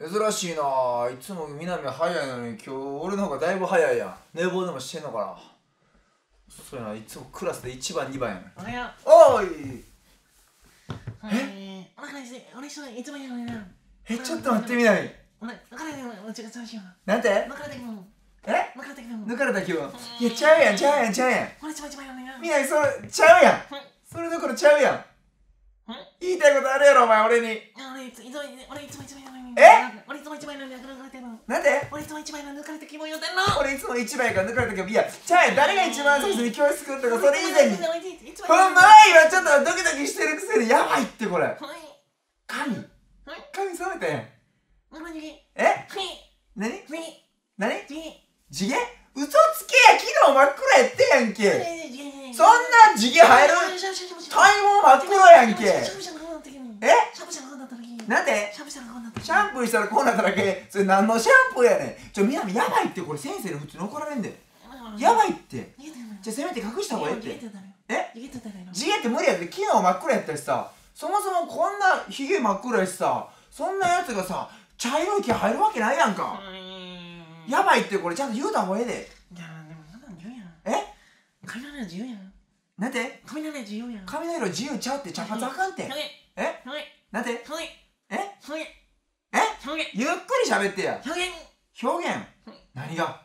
珍しいな。いつも南は早いのに今日俺の方がだいぶ早いやん。寝坊でもしてんのかな。そうやな。いつもクラスで1番2番やねん。おはよおい。え？お腹です俺一緒いつも言うのにな。えちょっと待って南俺お腹でもうちが寂しいわなんてお腹でもえお腹でも抜かれた気分いやちゃうやんちゃうやんちゃうやん俺一番一番言うのにな南それちゃうやんそれどころちゃうやん言いたいことあるやろお前俺に俺いついつも俺いつも一番言うのにえ？俺いつも一番言うのに抜かれてんのなんで俺いつも一番言うのに抜かれて気分言うてんの。俺いつも一番やから抜かれたけどいやちゃうやん誰が一番最初に教室来るとかそれ。以前にほんま今ちょっとドキドキしてるくせにやばいってこれ。はい。神神覚めたやん何何え何？何何？何地毛？嘘つけや昨日真っ暗やってやんけ。そんなな地毛生える体毛真っ黒やんけえシャブシャブこうなんで？シャブシャブこうなった。時シャンプーしたらこうなっただけ？それ何のシャンプーやねん？ちょ南やばいってこれ先生に普通に怒られんで。やばいって。じゃあせめて隠した方がええって。え逃げてたらいいの地毛って無理やで昨日真っ暗やったしさ。そもそもこんなひげ真っ黒やしさ。そんなやつがさ茶色い毛入るわけないやんか。やばいってこれちゃんと言うた方がええで。いやでもなんなん自由やん。え？雷は自由やん。なんて？雷は自由やん。髪の色自由ちゃうって茶髪あかんて。はいえ？はいなんて？はいえはいえ？表現。ゆっくり喋ってや。表現。表現？何が？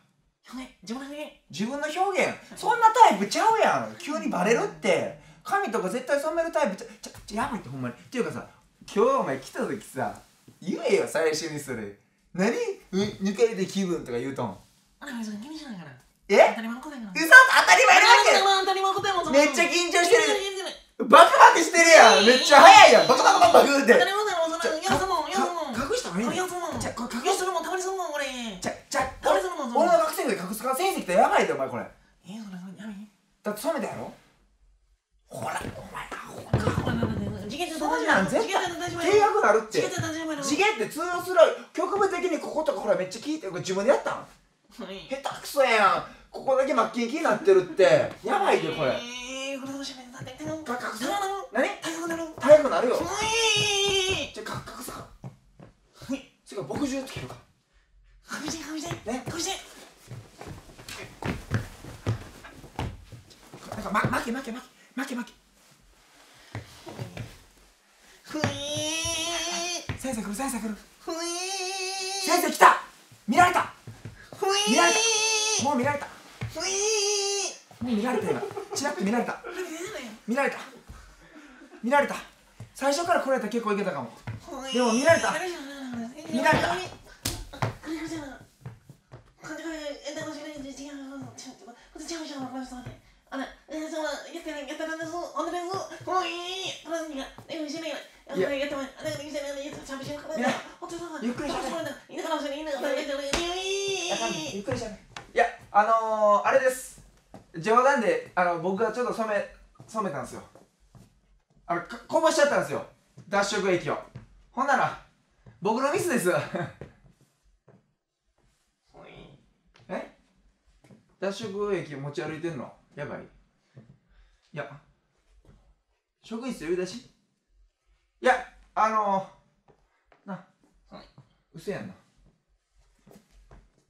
表現。自分の表現。自分の表現。そんなタイプちゃうやん。急にバレるって。髪とか絶対染めるタイプちゃちゃちゃやばいってほんまに。っていうかさ今日お前来た時さ言えよ最初にそれ何？う抜かれて気分とか言うとん。あらそれ気にしないから。え？当たり前のことやから。嘘当たり前なわ当たり前のことやもんけめっちゃ緊張してる。るバクバクしてるやん。めっちゃ早いやん。バクバクバクバクって。当たり前だよそれいやその隠すから先生来たらやばいでお前これ。えそれそれやめだって染めたやろ？ほらお前アホ次元でそうじゃん絶対大丈夫契約なるって。次元で大丈夫やろ次元って通用する局部的にこことかほらめっちゃ聞いてる。自分でやったん？はい。下手くそやん。ここだけマッキンキになってるって。やばいでこれ。えーこれどうしようだってか隠すだから何？早くなる。よ。はい。じゃあ隠すかはい。それから牧汁つけるか。隠して隠して。ね。隠してなんかま負け負け負け負け負け。ふいー。先生来る先生来る。ふいー。先生来た。見られた。ふいー。見られた。もう見られた。ふいー。もう見られた今。チラッと見られた。見られた。見られた。最初からこれやったら結構いけたかも。でも見られた。見られた。ゆっくりしゃべゆっくりしゃべいやあのー、あれです。冗談であの僕がちょっと染め染めたんですよ。あのこぼしちゃったんですよ。脱色液を。ほんなら僕のミスです。え？脱色液持ち歩いてんの？やばい。いや。職員室呼び出し？いやあのー、な嘘やんな。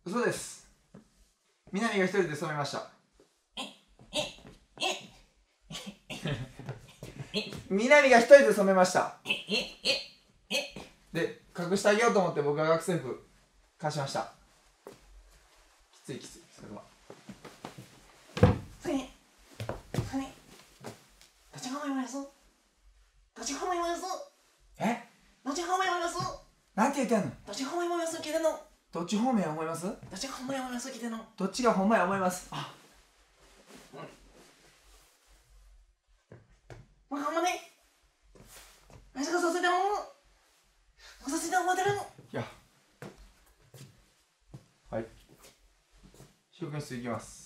嘘です。南が一人で染めました。南が一人で染めました。で隠してあげようと思って僕が学生服貸しました。きついきつい。それは。え？なんて言ってんの？どっち方面思います？どっちがほんまや思いますあいやはい職員室行きます？え僕手額なるんですかね手額なるかも入ってふいふい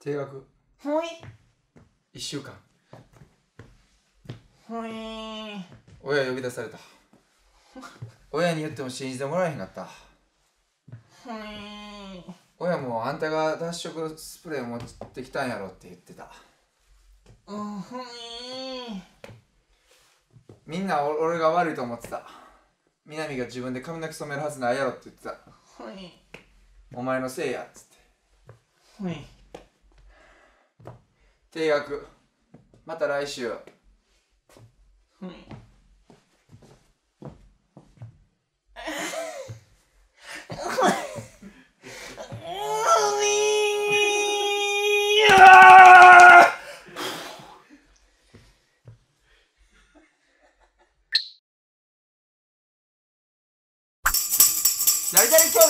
定額ふい。1週間ふい。親呼び出された親に言っても信じてもらえへんかったふい。親もあんたが脱色スプレー持ってきたんやろって言ってたうんみんなお俺が悪いと思ってた。南が自分で髪の毛染めるはずないやろって言ってた。お前のせいやっつって。定額。また来週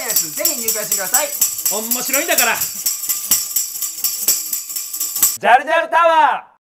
やつぜひ入会してください。面白いんだから。ジャルジャルタワー